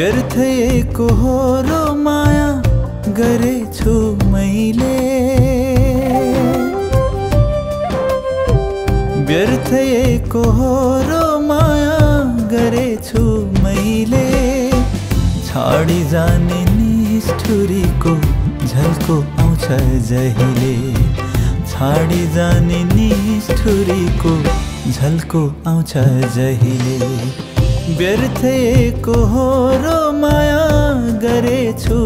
व्यर्थ एकहोरो माया गरेछु मैले। व्यर्थ एकहोरो माया गरेछु मैले। छाडी जाने निष्ठुरीको झल्को आउँछ जहिले। छाडी जाने निष्ठुरीको झल्को आउँछ जहिले। व्यर्थको हो र माया गरेछु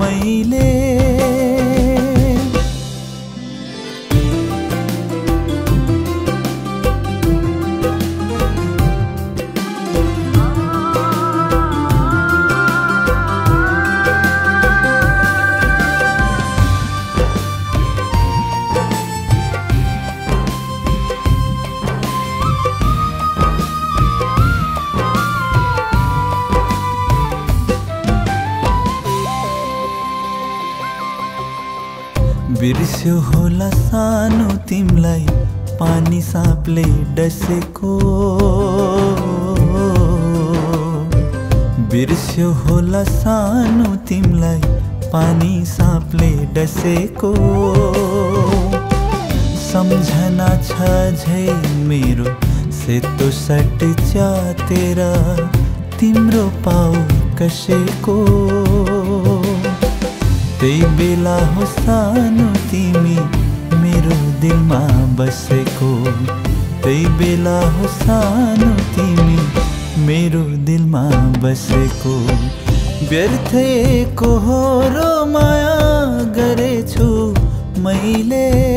मैले। बिर्स्यो होला सानो तिमलाई पानी सापले डसेको। बिर्स्यो होला सानो तिमलाई पानी सापले डसेको। सम्झना छ झै मेरो सेतो सट च्यातेर तिम्रो पाउ कसैको। त्यही बेला हो सानो तिमी मेरो दिलमा बसेको। त्यही बेला हो सानो तिमी मेरो दिलमा बसेको। व्यर्थको हो माया गरेछु मैले।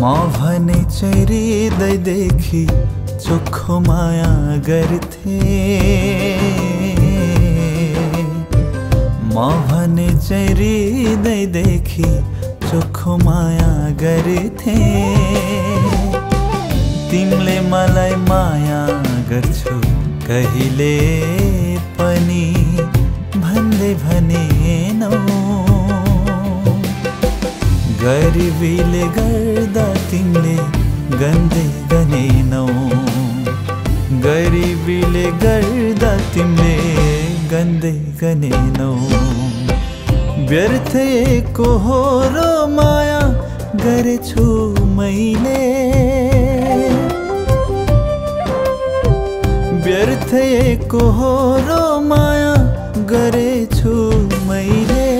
म भने चाहिँ हृदयदेखि चोखो माया गर्थे। म भने चाहिँ हृदयदेखि चोखो माया गर्थे। तिमीले मलाई माया गर्छु कहिले पनि भन्दै भनेनौ गरिबीले गर्दा तिमीले गन्दै गनेनौ गरिबीले गर्दा तिमीले गन्दै गनेनौ व्यर्थको हो र माया गरेछु मैले। व्यर्थको हो र माया गरेछु मैले।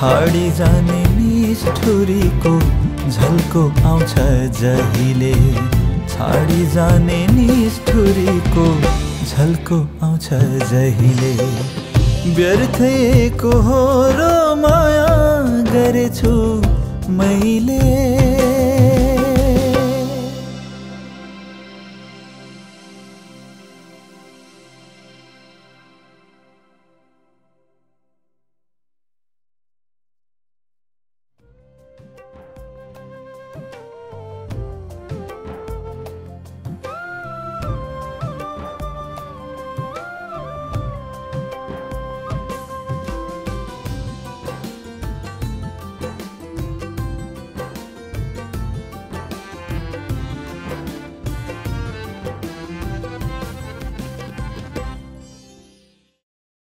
छाडी जाने निष्ठुरीको झल्को आउँछ जहिले। छाडी जाने निष्ठुरीको झल्को आउँछ जहिले। व्यर्थको हो र माया गरेछु मैले।